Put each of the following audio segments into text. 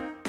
ん?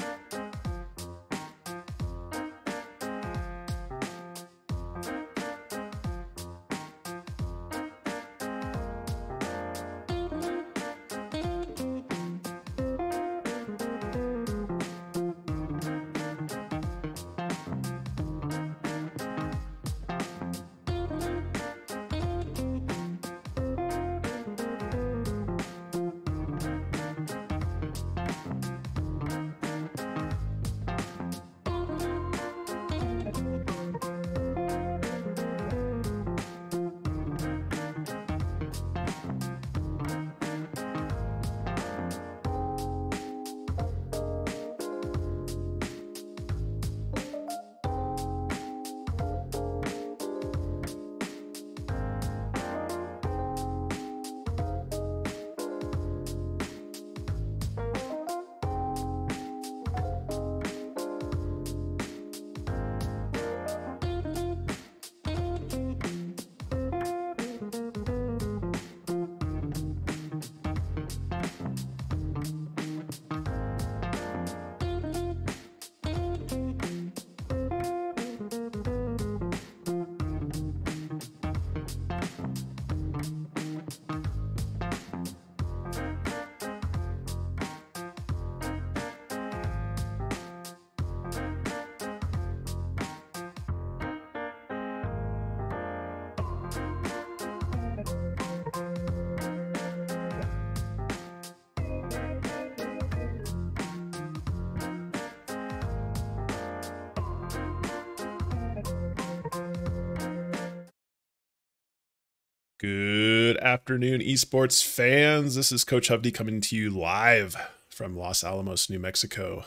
Good afternoon, esports fans. This is Coach Hovde coming to you live from Los Alamos, New Mexico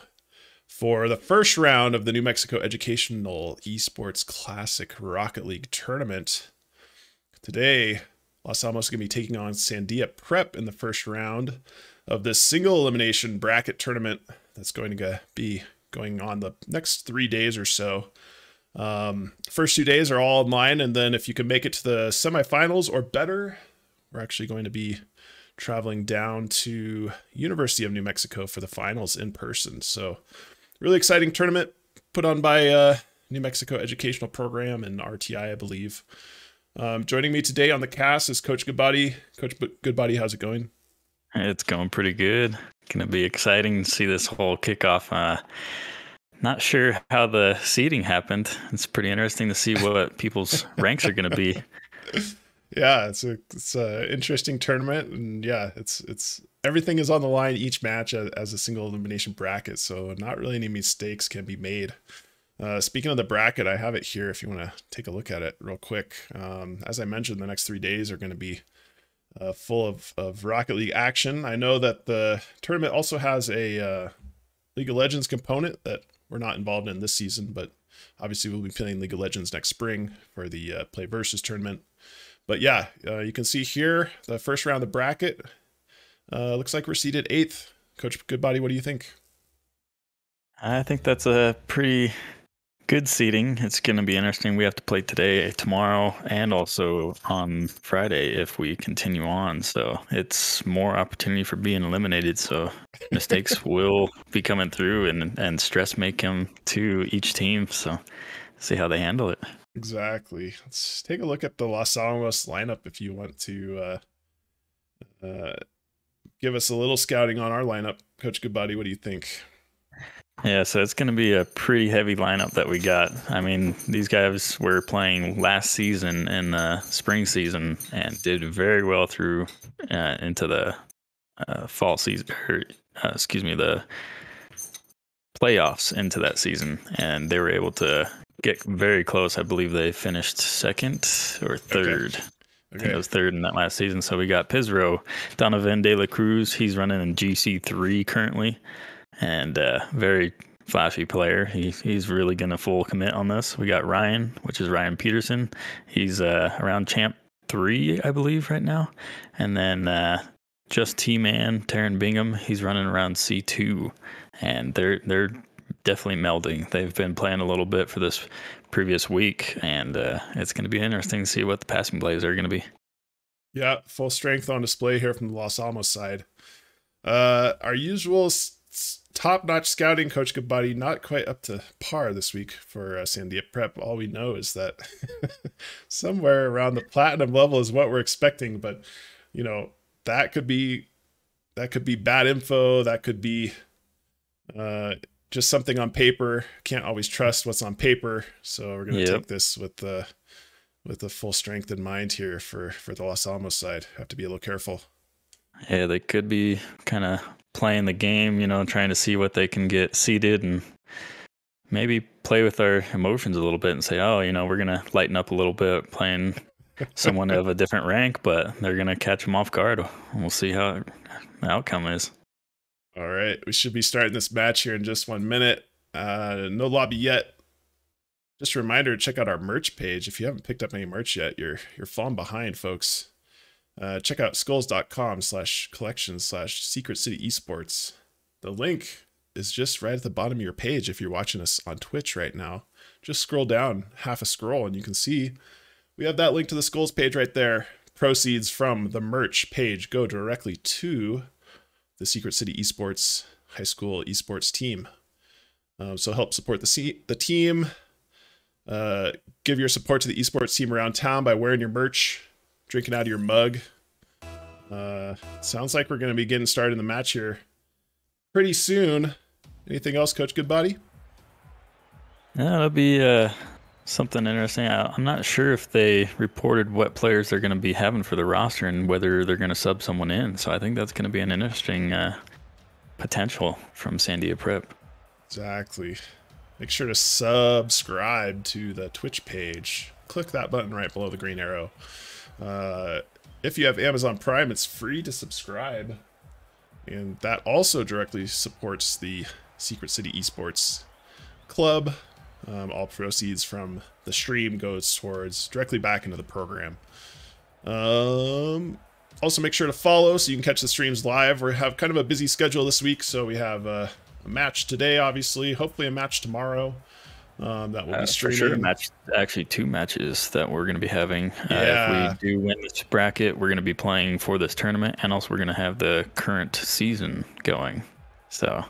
for the first round of the New Mexico Educational Esports Classic Rocket League tournament. Today, Los Alamos is going to be taking on Sandia Prep in the first round of this single elimination bracket tournament that's going to be going on the next three days or so. Um, first two days are all online, and then if you can make it to the semifinals or better, we're actually going to be traveling down to University of New Mexico for the finals in person. So, really exciting tournament put on by uh, New Mexico Educational Program and RTI, I believe. Um, joining me today on the cast is Coach Goodbody. Coach Goodbody, how's it going? It's going pretty good. Going to be exciting to see this whole kickoff. Uh, not sure how the seeding happened. It's pretty interesting to see what people's ranks are going to be. Yeah, it's a it's a interesting tournament, and yeah, it's it's everything is on the line each match as, as a single elimination bracket, so not really any mistakes can be made. Uh, speaking of the bracket, I have it here if you want to take a look at it real quick. Um, as I mentioned, the next three days are going to be uh, full of, of Rocket League action. I know that the tournament also has a uh, League of Legends component that we're not involved in this season, but obviously we'll be playing League of Legends next spring for the uh, Play Versus tournament. But yeah, uh, you can see here the first round of the bracket. Uh, looks like we're seated eighth. Coach Goodbody, what do you think? I think that's a pretty good seating. It's going to be interesting. We have to play today, tomorrow, and also on Friday if we continue on. So it's more opportunity for being eliminated. So mistakes will be coming through, and and stress may come to each team. So see how they handle it. Exactly. Let's take a look at the Los Alamos lineup if you want to uh, uh, give us a little scouting on our lineup. Coach Goodbody, what do you think? Yeah, so it's going to be a pretty heavy lineup that we got. I mean, these guys were playing last season in the spring season and did very well through uh, into the uh, fall season, or, uh, excuse me, the playoffs into that season. And they were able to get very close. I believe they finished second or third. Okay. I think it was third in that last season. So we got Pizro, Donovan De La Cruz. He's running in GC3 currently and uh, very flashy player. He, he's really going to full commit on this. We got Ryan, which is Ryan Peterson. He's uh, around champ three, I believe, right now. And then uh, just T Man, Taryn Bingham. He's running around C2, and they're they're definitely melding. They've been playing a little bit for this previous week, and uh, it's going to be interesting to see what the passing plays are going to be. Yeah, full strength on display here from the Los Alamos side. Uh, our usual top-notch scouting, Coach Goodbody. Not quite up to par this week for uh, Sandia Prep. All we know is that somewhere around the platinum level is what we're expecting, but you know that could be that could be bad info. That could be uh, just something on paper. Can't always trust what's on paper, so we're gonna yep. take this with the with the full strength in mind here for for the Los Alamos side. Have to be a little careful. Yeah, they could be kind of playing the game, you know, trying to see what they can get seated and maybe play with our emotions a little bit and say, oh, you know, we're gonna lighten up a little bit playing someone of a different rank, but they're gonna catch them off guard. We'll see how the outcome is. All right, we should be starting this match here in just one minute. Uh, no lobby yet. Just a reminder to check out our merch page. If you haven't picked up any merch yet, you're you're falling behind, folks. Uh, check out skulls.com slash collections slash secret city esports. The link is just right at the bottom of your page if you're watching us on Twitch right now. Just scroll down half a scroll and you can see we have that link to the skulls page right there proceeds from the merch page go directly to the Secret City Esports High School Esports team. Um, so help support the the team. Uh, give your support to the esports team around town by wearing your merch, drinking out of your mug. Uh, sounds like we're going to be getting started in the match here pretty soon. Anything else, Coach Goodbody? Yeah, that'll be uh, something interesting. I'm not sure if they reported what players they're going to be having for the roster and whether they're going to sub someone in. So I think that's going to be an interesting uh, potential from Sandia Prep. Exactly. Make sure to subscribe to the Twitch page. Click that button right below the green arrow. Uh, if you have Amazon Prime, it's free to subscribe. And that also directly supports the Secret City Esports Club um, all proceeds from the stream goes towards directly back into the program. Um, also, make sure to follow so you can catch the streams live. We have kind of a busy schedule this week, so we have a, a match today, obviously. Hopefully, a match tomorrow. Um, that will uh, be streaming. For sure, match actually two matches that we're going to be having. Yeah. Uh, if we do win this bracket, we're going to be playing for this tournament, and also we're going to have the current season going. So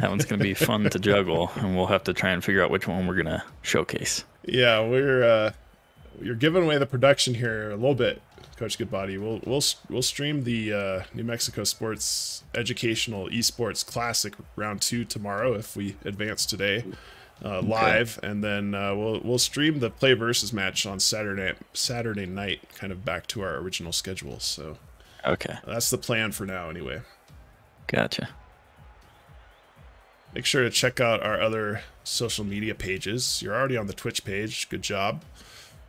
that one's going to be fun to juggle, and we'll have to try and figure out which one we're going to showcase. Yeah, we're uh, you're giving away the production here a little bit, Coach Goodbody. We'll we'll we'll stream the uh, New Mexico Sports Educational Esports Classic Round Two tomorrow if we advance today. Uh, live, okay. and then uh, we'll we'll stream the play versus match on Saturday Saturday night, kind of back to our original schedule. So, okay, that's the plan for now, anyway. Gotcha. Make sure to check out our other social media pages. You're already on the Twitch page. Good job.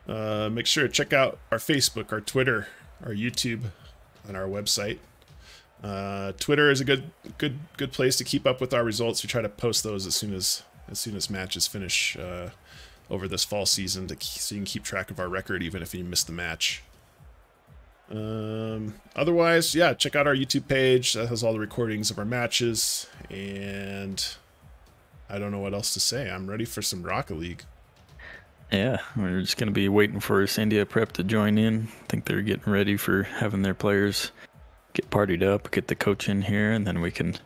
Uh, make sure to check out our Facebook, our Twitter, our YouTube, and our website. Uh, Twitter is a good, good, good place to keep up with our results. We try to post those as soon as as soon as matches finish uh, over this fall season, to so you can keep track of our record, even if you miss the match. Um, otherwise, yeah, check out our YouTube page. That has all the recordings of our matches. And I don't know what else to say. I'm ready for some Rocket League. Yeah, we're just going to be waiting for Sandia Prep to join in. I think they're getting ready for having their players get partied up, get the coach in here, and then we can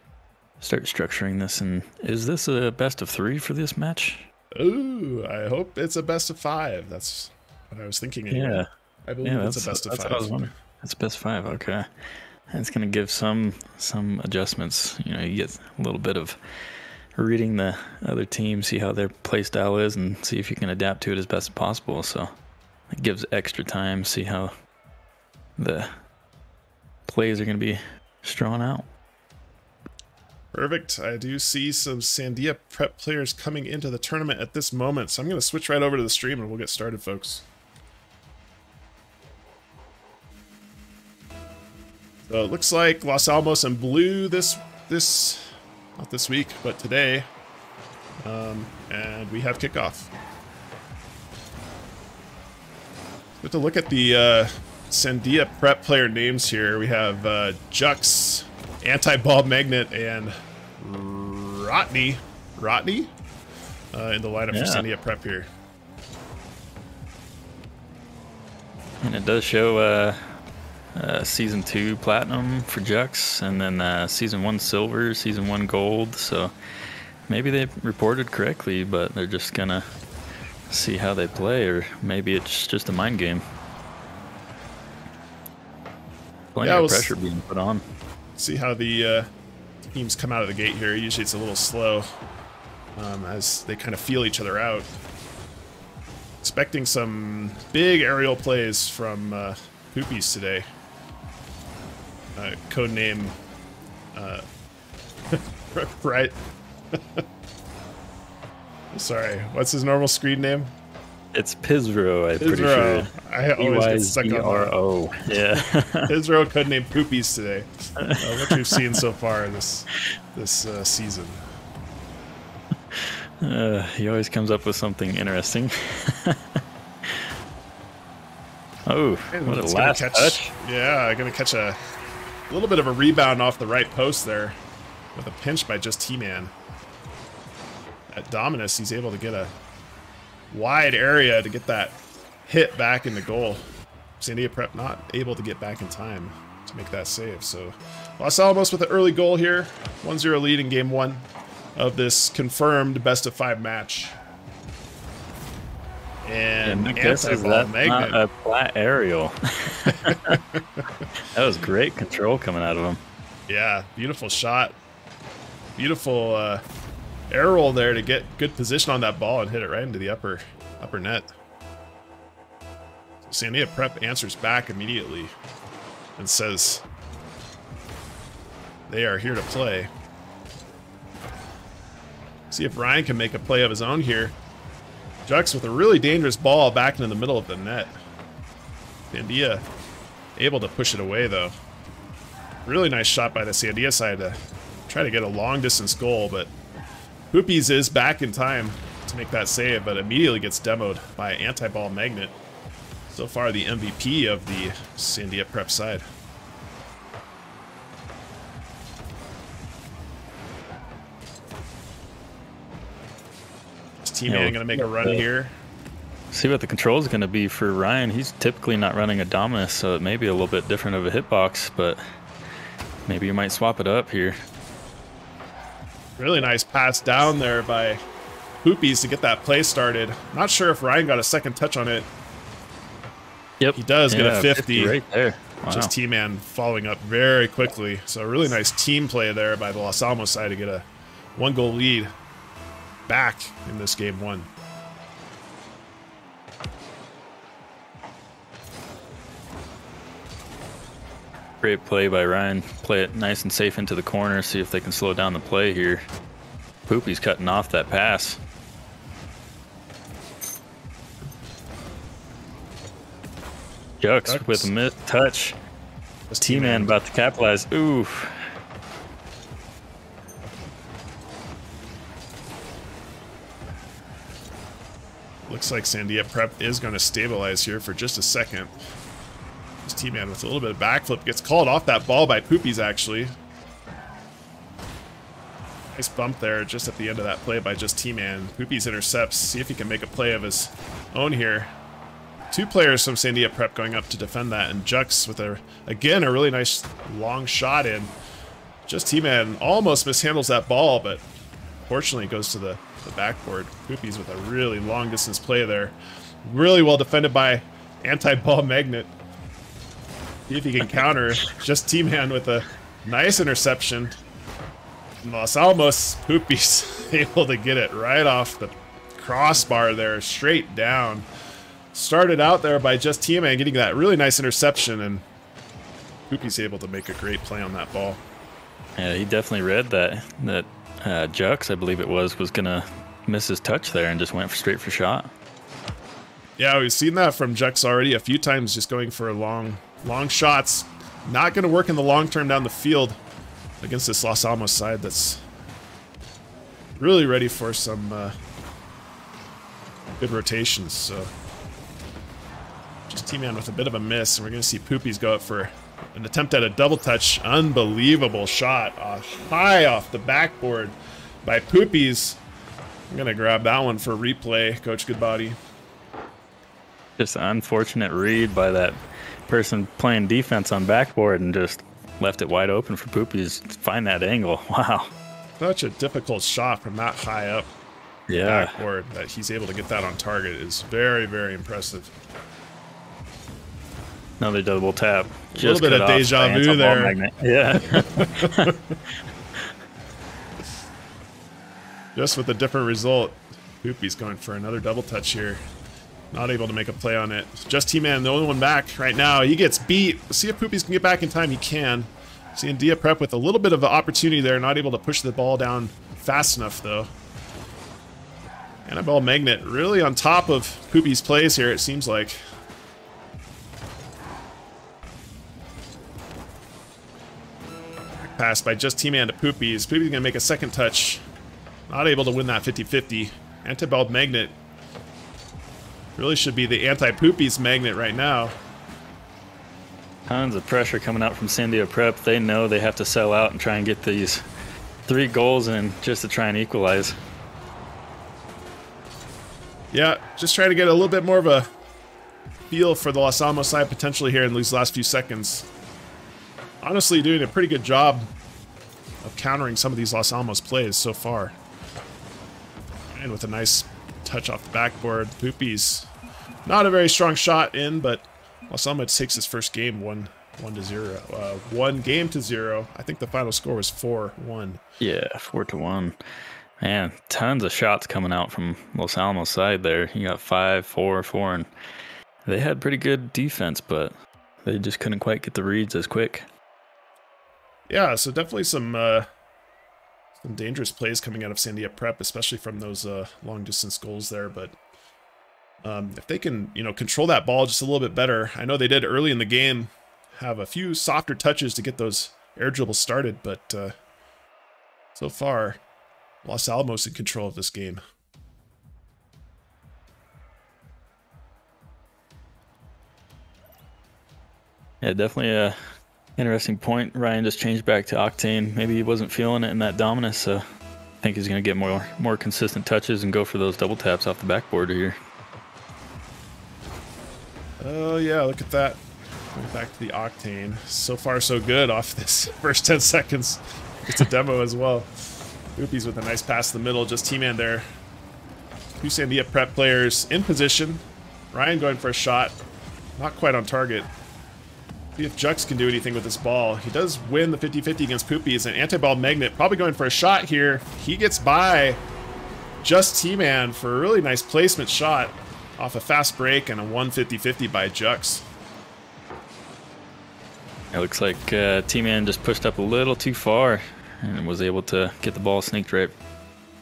start structuring this. And is this a best of three for this match? Ooh, I hope it's a best of five. That's what I was thinking. Anyway. Yeah. I believe yeah, it's a best of five. What I was It's best five. Okay, it's going to give some some adjustments. You know, you get a little bit of reading the other team, see how their play style is, and see if you can adapt to it as best as possible. So it gives extra time. See how the plays are going to be strung out. Perfect. I do see some Sandia prep players coming into the tournament at this moment, so I'm going to switch right over to the stream and we'll get started, folks. So it looks like Los Alamos and blue this this not this week, but today. Um, and we have kickoff. Good to look at the uh, Sandia prep player names here. We have uh, Jux, Anti-Ball Magnet, and Rotney. Rotney? Uh, in the lineup yeah. for Sandia prep here. And it does show uh, uh, season two platinum for Jux, and then uh, season one silver, season one gold. So maybe they reported correctly, but they're just gonna see how they play, or maybe it's just a mind game. Plenty yeah, of pressure being put on. See how the uh, teams come out of the gate here. Usually it's a little slow um, as they kind of feel each other out. Expecting some big aerial plays from uh, Poopies today. Uh, code name, uh, right? Sorry, what's his normal screen name? It's Pizro, I'm pretty sure. I always get stuck on R-O. Yeah. Pizro codename Poopies today. Uh, what we've seen so far this this uh, season. Uh, he always comes up with something interesting. oh, what a last catch, touch. Yeah, gonna catch a little bit of a rebound off the right post there with a pinch by just T-Man. At Dominus, he's able to get a wide area to get that hit back in the goal. Sandia Prep not able to get back in time to make that save. So Los Alamos with an early goal here. 1-0 lead in game one of this confirmed best of five match. And yeah, anti-ball magnet. a flat aerial. that was great control coming out of him. Yeah, beautiful shot. Beautiful uh, air roll there to get good position on that ball and hit it right into the upper upper net. So Sandia Prep answers back immediately and says they are here to play. See if Ryan can make a play of his own here. Jux with a really dangerous ball back into the middle of the net. Sandia able to push it away though. Really nice shot by the Sandia side to try to get a long distance goal, but Poopies is back in time to make that save, but immediately gets demoed by Anti-Ball Magnet. So far, the MVP of the Sandia Prep side. Is T-Man yeah, going to make a run here? See what the control is going to be for Ryan. He's typically not running a Dominus, so it may be a little bit different of a hitbox, but maybe you might swap it up here. Really nice pass down there by Poopies to get that play started. Not sure if Ryan got a second touch on it. Yep. He does yeah, get a 50. 50 right there. Wow. Just T-Man following up very quickly. So a really nice team play there by the Los Alamos side to get a one goal lead back in this game one. Great play by Ryan. Play it nice and safe into the corner. See if they can slow down the play here. Poopy's cutting off that pass. Jux with a missed touch. T-Man about to capitalize. Ooh. Looks like Sandia Prep is going to stabilize here for just a second. T-Man with a little bit of backflip. Gets called off that ball by Poopies, actually. Nice bump there just at the end of that play by just T-Man. Poopies intercepts. See if he can make a play of his own here. Two players from Sandia Prep going up to defend that, and Jux with, a again, a really nice long shot in. Just T-Man almost mishandles that ball, but fortunately goes to the, the backboard. Poopies with a really long distance play there. Really well defended by anti-ball magnet. See if he can counter. Just T-Man with a nice interception. Los Alamos Poopies able to get it right off the crossbar there, straight down. Started out there by just T-Man getting that really nice interception, and Poopy's able to make a great play on that ball. Yeah, he definitely read that. That uh, Jux, I believe it was, was going to miss his touch there and just went for, straight for shot. Yeah, we've seen that from Jux already a few times, just going for a long Long shots. Not going to work in the long term down the field against this Los Alamos side that's really ready for some uh, good rotations. So just T-Man with a bit of a miss, and we're going to see Poopies go up for an attempt at a double touch. Unbelievable shot high off the backboard by Poopies. I'm going to grab that one for replay, Coach Goodbody. Just unfortunate read by that person playing defense on backboard and just left it wide open for Poopies to find that angle. Wow. Such a difficult shot from that high up yeah. backboard that he's able to get that on target is very, very impressive. Another double tap. Just A little bit of deja vu there. Yeah. Just with a different result. Poopy's going for another double touch here. Not able to make a play on it. Just T-Man, the only one back right now. He gets beat. See if Poopies can get back in time. He can. Sandia Prep with a little bit of an opportunity there. Not able to push the ball down fast enough, though. Anti-Ball Magnet really on top of Poopy's plays here, it seems like. Pass by just T-Man to Poopies. Poopy's going to make a second touch. Not able to win that 50-50. Anti-Ball Magnet really should be the anti-Poopies magnet right now. Tons of pressure coming out from Sandia Prep. They know they have to sell out and try and get these three goals in just to try and equalize. Yeah, just trying to get a little bit more of a feel for the Los Alamos side potentially here in these last few seconds honestly doing a pretty good job of countering some of these Los Alamos plays so far. And with a nice touch off the backboard, Poopies not a very strong shot in, but Los Alamos takes his first game one one to zero. Uh, one game to zero. I think the final score was four one. Yeah, four to one. Man, tons of shots coming out from Los Alamos side there. You got five, four, four, and they had pretty good defense, but they just couldn't quite get the reads as quick yeah, so definitely some uh, some dangerous plays coming out of Sandia Prep, especially from those uh, long distance goals there. But um, if they can, you know, control that ball just a little bit better, I know they did early in the game have a few softer touches to get those air dribbles started, but uh, so far, Los Alamos in control of this game. Yeah, definitely a Interesting point. Ryan just changed back to Octane. Maybe he wasn't feeling it in that Dominus, so I think he's going to get more more consistent touches and go for those double taps off the backboard here. Oh, yeah, look at that. Going back to the Octane. So far, so good off this first 10 seconds. It's a demo as well. Poopies with a nice pass in the middle. Just T-Man there. Two Sandia prep players in position. Ryan going for a shot. Not quite on target. See if Jux can do anything with this ball. He does win the 50-50 against Poopies, and Anti-Ball Magnet probably going for a shot here. He gets by just T-Man for a really nice placement shot off a fast break and a 150-50 by Jux. It looks like uh, T-Man just pushed up a little too far and was able to get the ball sneaked right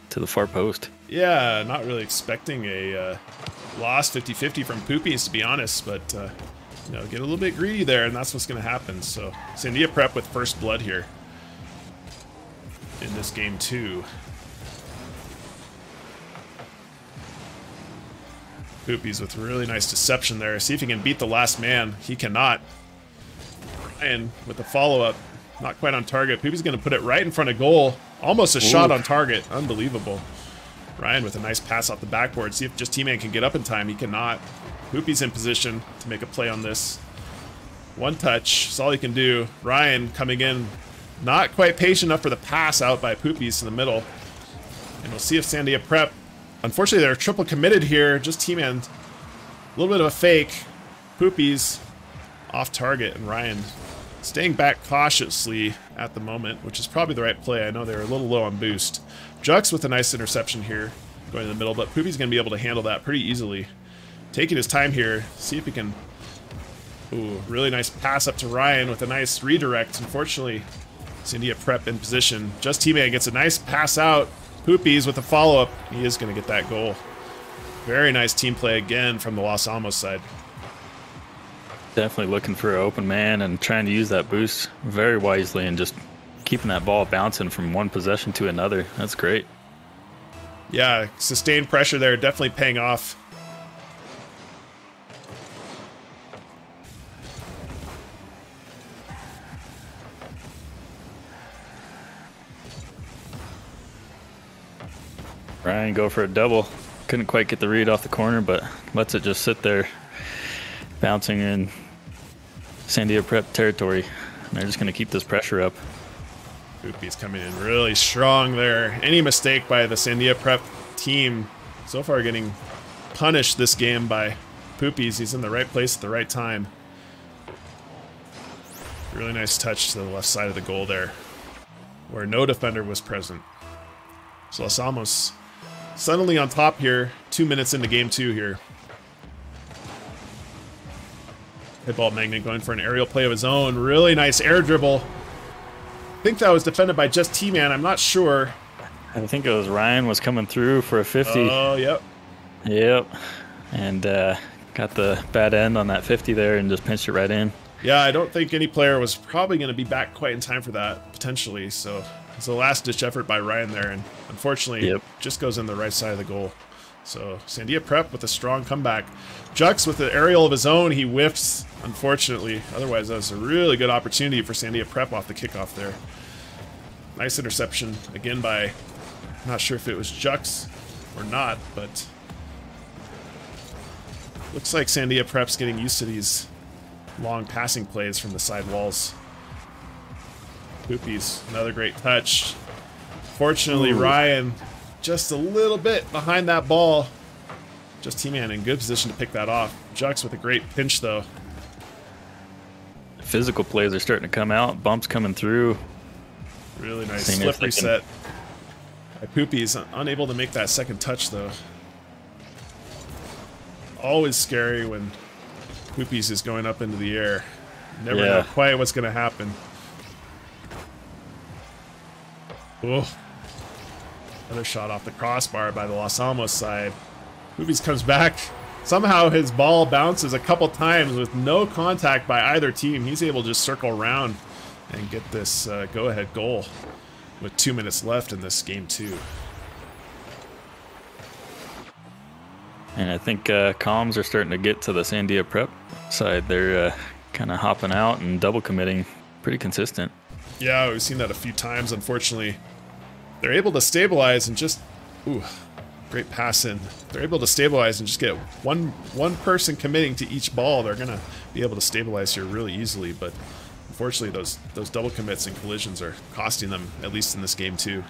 to the far post. Yeah, not really expecting a uh, lost 50-50 from Poopies, to be honest, but uh, you know, get a little bit greedy there, and that's what's going to happen. So, Sandia prep with first blood here in this game too. Poopies with really nice deception there. See if he can beat the last man. He cannot. And with the follow-up, not quite on target. Poopy's going to put it right in front of goal. Almost a Ooh. shot on target. Unbelievable. Ryan with a nice pass off the backboard. See if just T-Man can get up in time. He cannot. Poopy's in position to make a play on this. One touch. That's all he can do. Ryan coming in. Not quite patient enough for the pass out by Poopies in the middle. And we'll see if Sandia prep. Unfortunately, they're triple committed here. Just T-Man. A little bit of a fake. Poopies off target. And Ryan staying back cautiously at the moment, which is probably the right play. I know they're a little low on boost. Jux with a nice interception here, going in the middle, but Poopy's going to be able to handle that pretty easily. Taking his time here, see if he can... Ooh, really nice pass up to Ryan with a nice redirect. Unfortunately, Sandia prep in position. Just T-Man gets a nice pass out. Poopies with a follow-up. He is going to get that goal. Very nice team play again from the Los Alamos side. Definitely looking for an open man and trying to use that boost very wisely and just keeping that ball bouncing from one possession to another. That's great. Yeah, sustained pressure there, definitely paying off. Ryan go for a double. Couldn't quite get the read off the corner, but lets it just sit there, bouncing in Sandia Prep territory. And They're just going to keep this pressure up. Poopy's coming in really strong there. Any mistake by the Sandia Prep team so far getting punished this game by Poopies. He's in the right place at the right time. Really nice touch to the left side of the goal there, where no defender was present. So Los Alamos suddenly on top here, two minutes into game two here. Anti-Ball Magnet going for an aerial play of his own. Really nice air dribble. I think that was defended by just T-Man. I'm not sure. I think it was Ryan was coming through for a 50. Oh, yep. Yep. And uh, got the bad end on that 50 there and just pinched it right in. Yeah, I don't think any player was probably going to be back quite in time for that, potentially. So it's a last ditch effort by Ryan there. And unfortunately, yep. just goes in the right side of the goal. So Sandia Prep with a strong comeback. Jux with the aerial of his own, he whiffs, unfortunately. Otherwise, that was a really good opportunity for Sandia Prep off the kickoff there. Nice interception, again by, not sure if it was Jux or not, but looks like Sandia Prep's getting used to these long passing plays from the side walls. Poopies, another great touch. Fortunately, Ooh. Ryan just a little bit behind that ball. Just T-Man in good position to pick that off. Jux with a great pinch, though. Physical plays are starting to come out. Bumps coming through. Really nice Same flip reset. Poopies, unable to make that second touch, though. Always scary when Poopies is going up into the air. Never yeah. know quite what's going to happen. Oh, Another shot off the crossbar by the Los Alamos side. Poopies comes back. Somehow his ball bounces a couple times with no contact by either team. He's able to just circle around and get this uh, go-ahead goal with two minutes left in this game too. And I think uh, comms are starting to get to the Sandia Prep side. They're uh, kind of hopping out and double committing pretty consistent. Yeah, we've seen that a few times. Unfortunately, they're able to stabilize and just, ooh, great pass in. They're able to stabilize and just get one one person committing to each ball. They're gonna be able to stabilize here really easily, but unfortunately, those those double commits and collisions are costing them at least in this game too.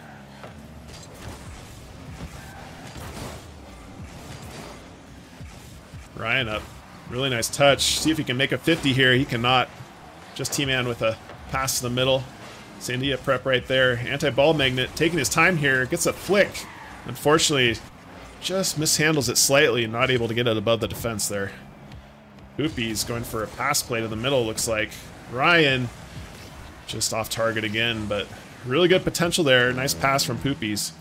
Ryan up. Really nice touch. See if he can make a 50 here. He cannot. Just T-Man with a pass to the middle. Sandia prep right there. Anti-ball magnet taking his time here. Gets a flick. Unfortunately, just mishandles it slightly. And not able to get it above the defense there. Poopy's going for a pass play to the middle, looks like. Ryan just off target again, but really good potential there. Nice pass from Poopies.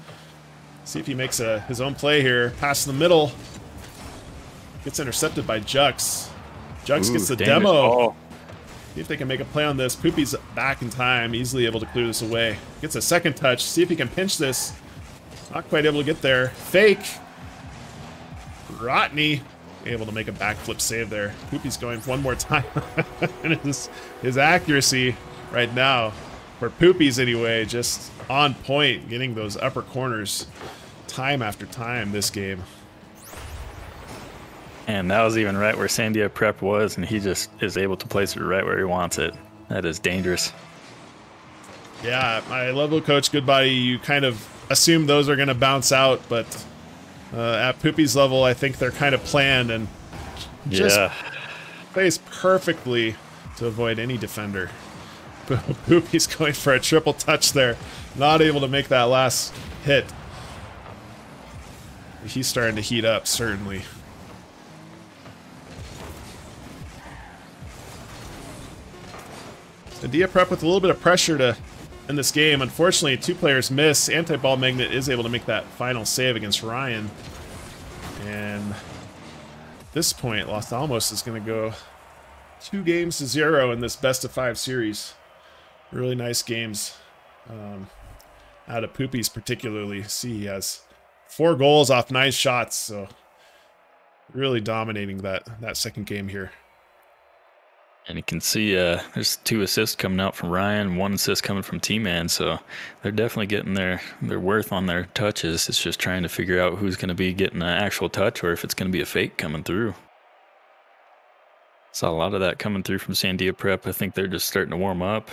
See if he makes a, his own play here. Pass in the middle. Gets intercepted by Jux. Jux Ooh, gets the demo. Oh. See if they can make a play on this. Poopy's back in time, easily able to clear this away. Gets a second touch. See if he can pinch this. Not quite able to get there. Fake. Rotney able to make a backflip save there. Poopy's going one more time. and his, his accuracy right now, for Poopy's anyway, just on point, getting those upper corners time after time this game. And that was even right where Sandia Prep was, and he just is able to place it right where he wants it. That is dangerous. Yeah, my level coach Goodbody, you kind of assume those are going to bounce out, but uh, at Poopy's level, I think they're kind of planned and just yeah. plays perfectly to avoid any defender. Poopy's going for a triple touch there, not able to make that last hit. He's starting to heat up, certainly. Dia Prep with a little bit of pressure to end this game. Unfortunately, two players miss. Anti-Ball Magnet is able to make that final save against Ryan. And at this point, Los Alamos is going to go two games to zero in this best of five series. Really nice games. Um, out of Poopies particularly. See, he has four goals off nine shots, so really dominating that, that second game here. And you can see uh, there's two assists coming out from Ryan, one assist coming from T-Man. So they're definitely getting their, their worth on their touches. It's just trying to figure out who's going to be getting an actual touch or if it's going to be a fake coming through. Saw a lot of that coming through from Sandia Prep. I think they're just starting to warm up.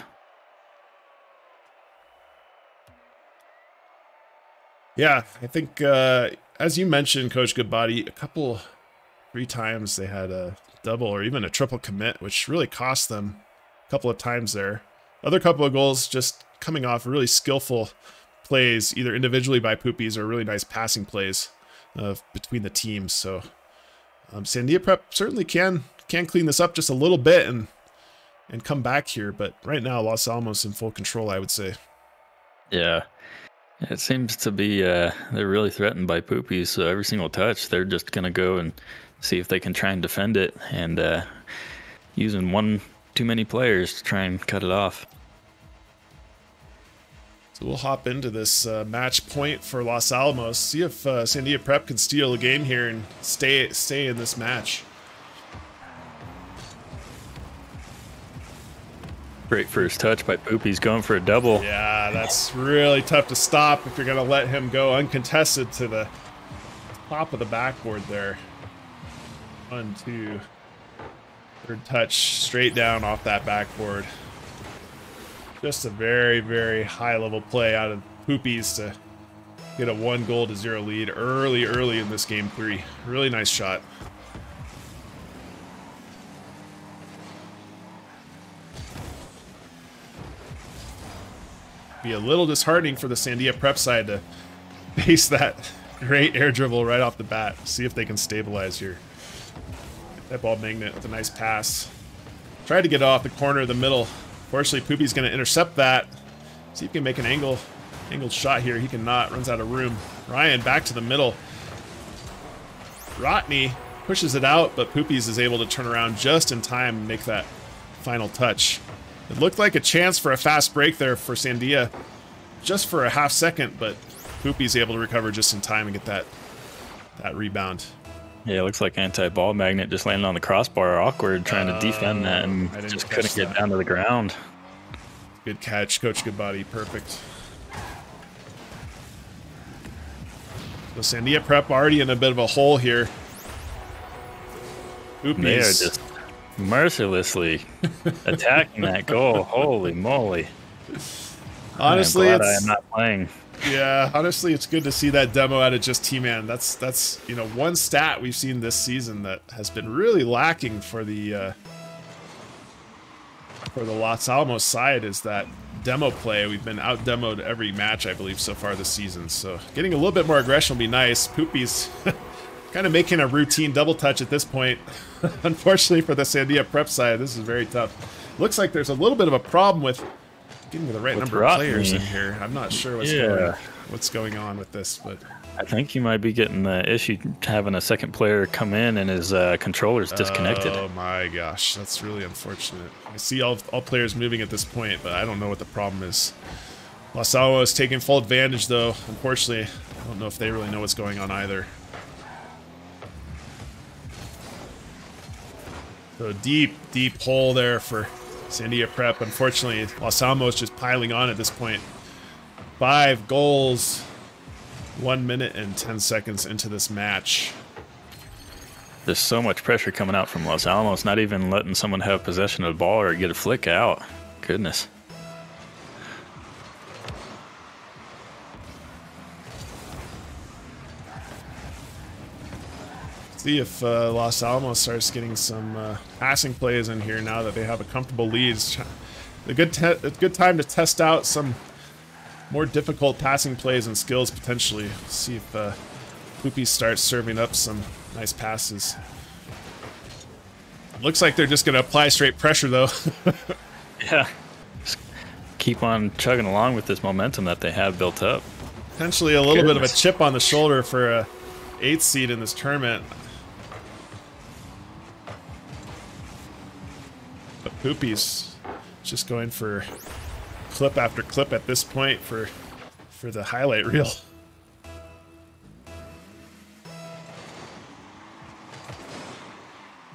Yeah, I think uh, as you mentioned, Coach Goodbody, a couple, three times they had a double or even a triple commit, which really cost them a couple of times there. Other couple of goals just coming off really skillful plays, either individually by Poopies or really nice passing plays uh, between the teams. So um, Sandia Prep certainly can can clean this up just a little bit and and come back here. But right now, Los Alamos in full control, I would say. Yeah, it seems to be uh, they're really threatened by poopies. So every single touch, they're just gonna go and see if they can try and defend it, and uh, using one too many players to try and cut it off. So we'll hop into this uh, match point for Los Alamos. See if uh, Sandia Prep can steal a game here and stay stay in this match. Great first touch by Poopy's going for a double. Yeah, that's really tough to stop if you're going to let him go uncontested to the top of the backboard there. One, two, third touch straight down off that backboard. Just a very, very high level play out of Poopies to get a one goal to zero lead early, early in this game three. Really nice shot. be a little disheartening for the Sandia prep side to face that great air dribble right off the bat. See if they can stabilize here. That ball magnet with a nice pass. Tried to get off the corner of the middle. Fortunately, Poopy's going to intercept that. See if he can make an angle, angled shot here. He cannot. Runs out of room. Ryan back to the middle. Rotney pushes it out, but Poopies is able to turn around just in time and make that final touch. It looked like a chance for a fast break there for Sandia, just for a half second, but Poopy's able to recover just in time and get that that rebound. Yeah, it looks like anti-ball magnet just landed on the crossbar, awkward, trying to defend that, oh, and just couldn't get down to the ground. Good catch, Coach Goodbody, perfect. So Sandia Prep already in a bit of a hole here. They are just mercilessly attacking that goal. Holy moly! Honestly, I am, I am not playing. Yeah, honestly, it's good to see that demo out of just T-Man. That's that's you know one stat we've seen this season that has been really lacking for the uh, for the Los Alamos side is that demo play. We've been out demoed every match, I believe, so far this season. So getting a little bit more aggression will be nice. Poopy's kind of making a routine double touch at this point. Unfortunately for the Sandia prep side, this is very tough. Looks like there's a little bit of a problem with getting the right number of players in here. I'm not sure what's yeah. going what's going on with this, but I think you might be getting the issue having a second player come in and his uh, controller's disconnected. Oh my gosh, that's really unfortunate. I see all all players moving at this point, but I don't know what the problem is. Los Alamos is taking full advantage, though. Unfortunately, I don't know if they really know what's going on either. So deep, deep hole there for Sandia Prep. Unfortunately, Los Alamos just piling on at this point. Five goals, one minute and 10 seconds into this match. There's so much pressure coming out from Los Alamos, not even letting someone have possession of the ball or get a flick out. Goodness. See if uh, Los Alamos starts getting some uh, passing plays in here now that they have a comfortable lead. a good, a good time to test out some more difficult passing plays and skills potentially. See if uh, Poopy starts serving up some nice passes. Looks like they're just going to apply straight pressure though. yeah. Just keep on chugging along with this momentum that they have built up. Potentially a little Goodness. bit of a chip on the shoulder for a eighth seed in this tournament. Poopy's just going for clip after clip at this point for for the highlight reel.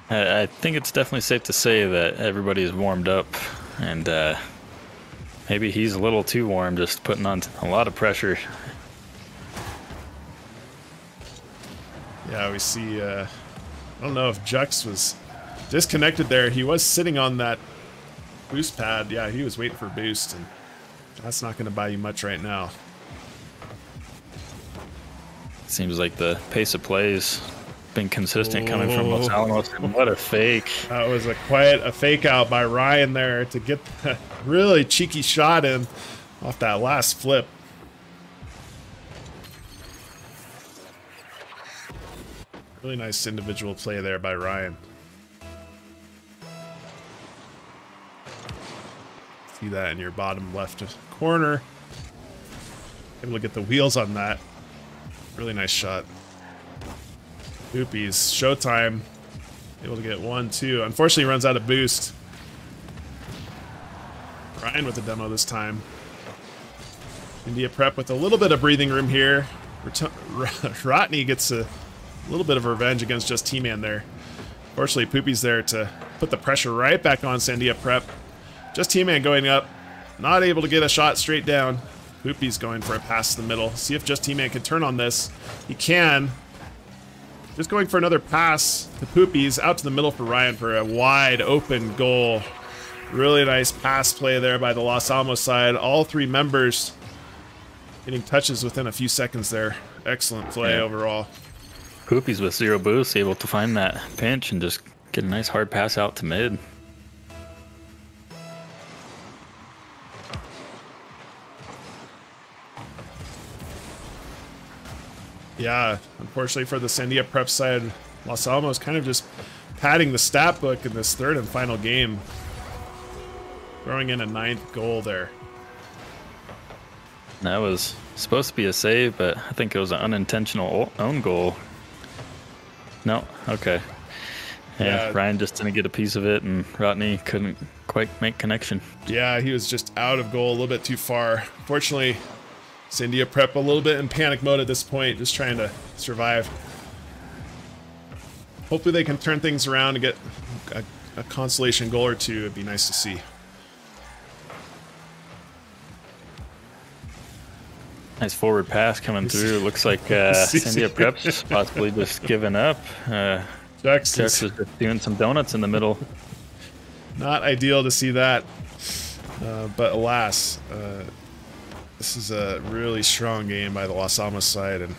I think it's definitely safe to say that everybody's warmed up, and uh, maybe he's a little too warm, just putting on a lot of pressure. Yeah, we see. Uh, I don't know if Jux was disconnected there. He was sitting on that boost pad. Yeah, he was waiting for boost, and that's not going to buy you much right now. Seems like the pace of plays been consistent coming from Los Alamos. What a fake. That was a quite a fake out by Ryan there to get the really cheeky shot in off that last flip. Really nice individual play there by Ryan. See that in your bottom left corner. Able to get the wheels on that. Really nice shot. Poopies. Showtime. Able to get one, two. Unfortunately, runs out of boost. Ryan with the demo this time. Sandia Prep with a little bit of breathing room here. Rotney gets a little bit of revenge against just T-Man there. Fortunately, Poopy's there to put the pressure right back on Sandia Prep. Just T-Man going up. Not able to get a shot straight down. Poopy's going for a pass to the middle. See if just T-Man can turn on this. He can. Just going for another pass to Poopies. Out to the middle for Ryan for a wide open goal. Really nice pass play there by the Los Alamos side. All three members getting touches within a few seconds there. Excellent play yeah. overall. Poopies with zero boost, able to find that pinch and just get a nice hard pass out to mid. Yeah, unfortunately for the Sandia prep side, Los Alamos kind of just padding the stat book in this third and final game. Throwing in a ninth goal there. That was supposed to be a save, but I think it was an unintentional own goal. No, okay. Yeah, yeah, Ryan just didn't get a piece of it, and Rodney couldn't quite make connection. Yeah, he was just out of goal a little bit too far. Fortunately, Sandia prep a little bit in panic mode at this point, just trying to survive. Hopefully they can turn things around and get a, a consolation goal or two. It'd be nice to see. Nice forward pass coming through. Looks like uh, Sandia Prep's possibly just giving up. Uh, Jax is just doing some donuts in the middle. Not ideal to see that, uh, but alas, uh, this is a really strong game by the Los Alamos side, and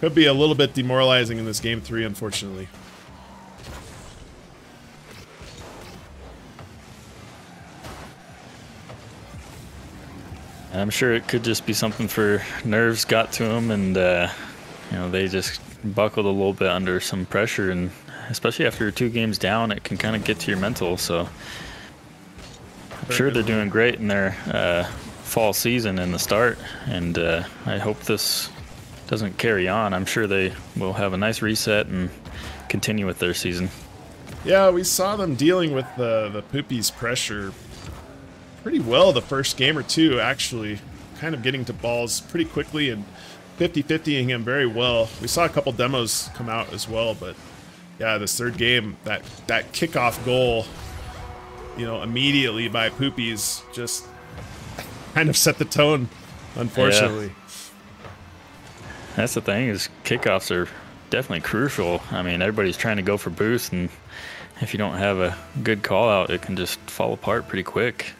could be a little bit demoralizing in this game three, unfortunately. I'm sure it could just be something for nerves got to them, and uh, you know they just buckled a little bit under some pressure, and especially after two games down, it can kind of get to your mental. So I'm sure they're doing great in their uh, fall season in the start, and uh, I hope this doesn't carry on. I'm sure they will have a nice reset and continue with their season. Yeah, we saw them dealing with the the poopies pressure pretty well the first game or two, actually. Kind of getting to balls pretty quickly and 50-50ing him very well. We saw a couple demos come out as well, but yeah, this third game, that, that kickoff goal, you know, immediately by Poopies just kind of set the tone, unfortunately. Yeah. That's the thing is kickoffs are definitely crucial. I mean, everybody's trying to go for boost, and if you don't have a good call out, it can just fall apart pretty quick.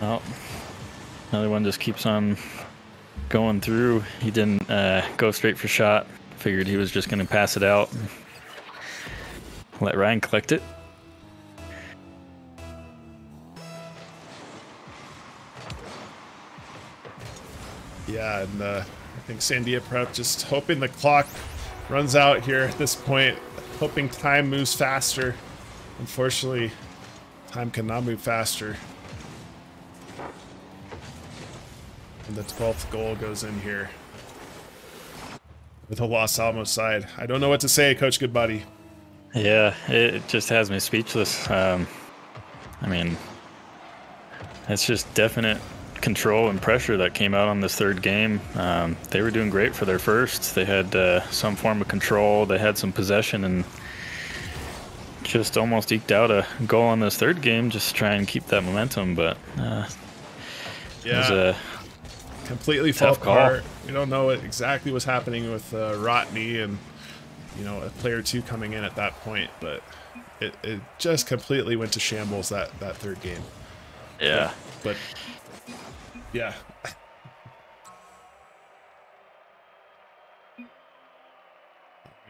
Oh, another one just keeps on going through. He didn't uh, go straight for shot. Figured he was just going to pass it out. Let Ryan collect it. Yeah, and uh, I think Sandia Prep just hoping the clock runs out here at this point, hoping time moves faster. Unfortunately, time cannot move faster. And the 12th goal goes in here. With a Los Alamos side. I don't know what to say, Coach Goodbody. Yeah, it just has me speechless. Um, I mean, it's just definite control and pressure that came out on this third game. Um, they were doing great for their first. They had uh, some form of control. They had some possession, and just almost eked out a goal on this third game, just to try and keep that momentum. But uh, yeah, it was a completely fell apart. We don't know what exactly what's happening with uh, Rotney and you know a player two coming in at that point, but it, it just completely went to shambles that that third game. Yeah, but, but yeah.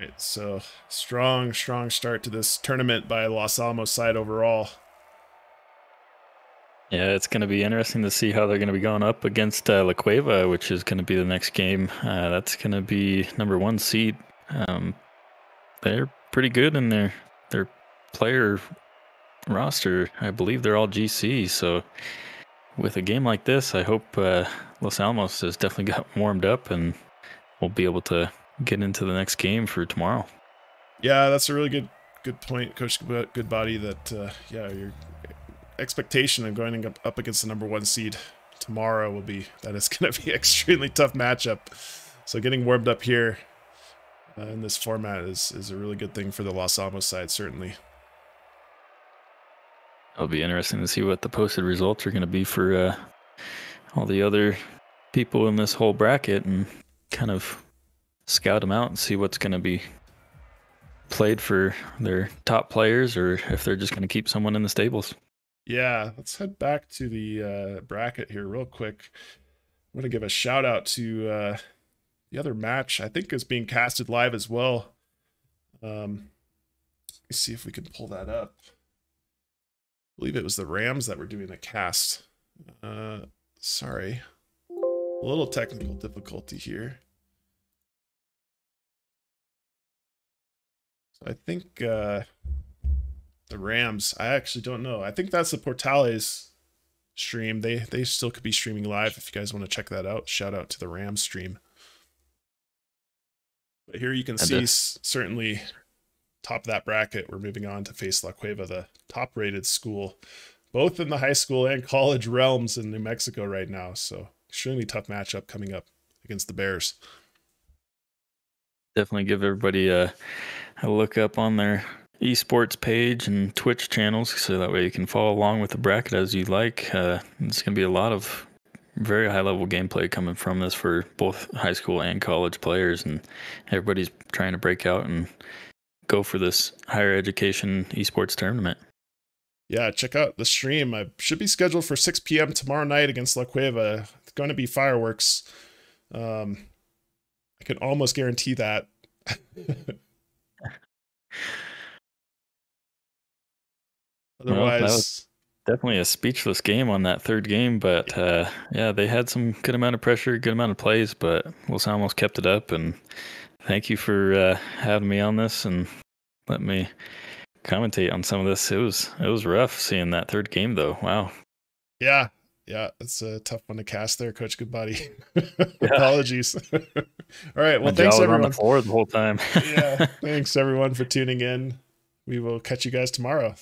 Right, so strong, strong start to this tournament by Los Alamos side overall. Yeah, it's going to be interesting to see how they're going to be going up against uh, La Cueva, which is going to be the next game. Uh, that's going to be number one seed. Um, they're pretty good in their their player roster. I believe they're all GC. So with a game like this, I hope uh, Los Alamos has definitely got warmed up and we'll be able to get into the next game for tomorrow. Yeah, that's a really good good point, Coach Goodbody. That uh, yeah, your expectation of going up, up against the number one seed tomorrow will be that it's going to be extremely tough matchup. So getting warmed up here uh, in this format is is a really good thing for the Los Alamos side, certainly. It'll be interesting to see what the posted results are going to be for uh, all the other people in this whole bracket and kind of scout them out and see what's going to be played for their top players or if they're just going to keep someone in the stables. Yeah, let's head back to the uh, bracket here real quick. I'm going to give a shout out to uh, the other match. I think is being casted live as well. Um, let's see if we can pull that up. I believe it was the Rams that were doing the cast. Uh, sorry, a little technical difficulty here. So I think uh, the Rams. I actually don't know. I think that's the Portales stream. They they still could be streaming live if you guys want to check that out. Shout out to the Rams stream. But here you can see certainly top of that bracket. We're moving on to face La Cueva, the top rated school, both in the high school and college realms in New Mexico right now. So extremely tough matchup coming up against the Bears. Definitely give everybody a a look up on their esports page and Twitch channels so that way you can follow along with the bracket as you like. Uh, it's going to be a lot of very high level gameplay coming from this for both high school and college players, and everybody's trying to break out and go for this higher education esports tournament. Yeah, check out the stream. I should be scheduled for 6 p.m. tomorrow night against La Cueva. It's going to be fireworks. Um, I can almost guarantee that. Otherwise, well, definitely a speechless game on that third game, but uh, yeah, they had some good amount of pressure, good amount of plays, but Los Alamos kept it up. And thank you for uh, having me on this and let me commentate on some of this. It was it was rough seeing that third game though. Wow. Yeah, yeah, it's a tough one to cast there, Coach Goodbody. Apologies. All right. Well, My thanks everyone. On the floor the whole time. yeah. Thanks everyone for tuning in. We will catch you guys tomorrow.